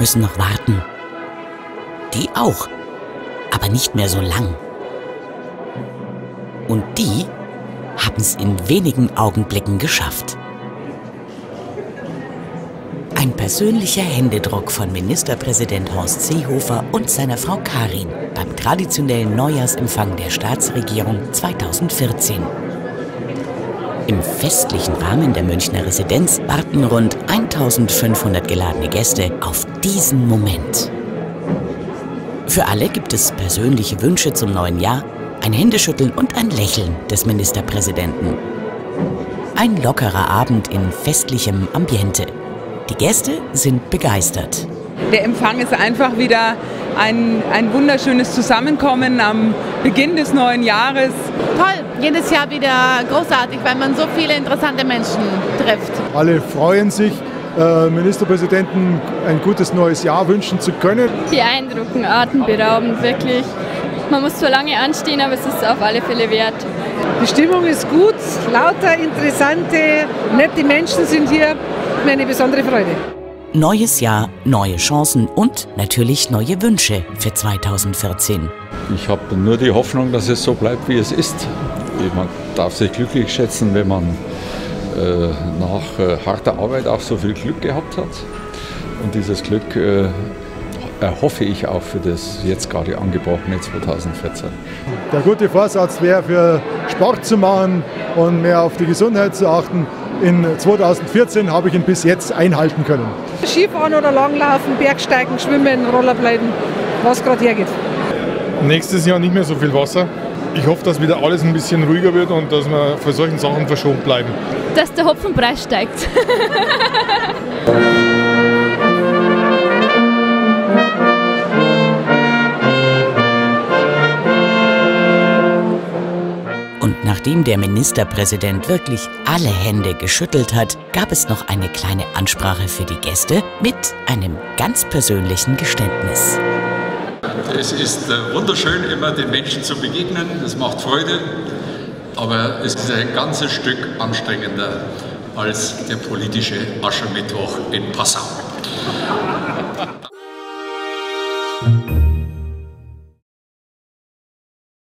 müssen noch warten. Die auch, aber nicht mehr so lang. Und die haben es in wenigen Augenblicken geschafft. Ein persönlicher Händedruck von Ministerpräsident Horst Seehofer und seiner Frau Karin beim traditionellen Neujahrsempfang der Staatsregierung 2014. Im festlichen Rahmen der Münchner Residenz warten rund 1500 geladene Gäste auf diesen Moment. Für alle gibt es persönliche Wünsche zum neuen Jahr, ein Händeschütteln und ein Lächeln des Ministerpräsidenten. Ein lockerer Abend in festlichem Ambiente. Die Gäste sind begeistert. Der Empfang ist einfach wieder ein, ein wunderschönes Zusammenkommen am Beginn des neuen Jahres. Toll, jedes Jahr wieder großartig, weil man so viele interessante Menschen trifft. Alle freuen sich, Ministerpräsidenten ein gutes neues Jahr wünschen zu können. Beeindruckend, atemberaubend, wirklich. Man muss zwar lange anstehen, aber es ist auf alle Fälle wert. Die Stimmung ist gut, lauter interessante, nette Menschen sind hier. Mir eine besondere Freude. Neues Jahr, neue Chancen und natürlich neue Wünsche für 2014. Ich habe nur die Hoffnung, dass es so bleibt, wie es ist. Man darf sich glücklich schätzen, wenn man äh, nach äh, harter Arbeit auch so viel Glück gehabt hat. Und dieses Glück äh, erhoffe ich auch für das jetzt gerade angebrochene 2014. Der gute Vorsatz wäre, für Sport zu machen und mehr auf die Gesundheit zu achten. In 2014 habe ich ihn bis jetzt einhalten können. Skifahren oder Langlaufen, Bergsteigen, Schwimmen, Rollerbladen, was gerade hergeht. Nächstes Jahr nicht mehr so viel Wasser. Ich hoffe, dass wieder alles ein bisschen ruhiger wird und dass wir für solchen Sachen verschont bleiben. Dass der Hopfenpreis steigt. Nachdem der Ministerpräsident wirklich alle Hände geschüttelt hat, gab es noch eine kleine Ansprache für die Gäste mit einem ganz persönlichen Geständnis. Es ist äh, wunderschön, immer den Menschen zu begegnen, das macht Freude, aber es ist ein ganzes Stück anstrengender als der politische Aschermittwoch in Passau.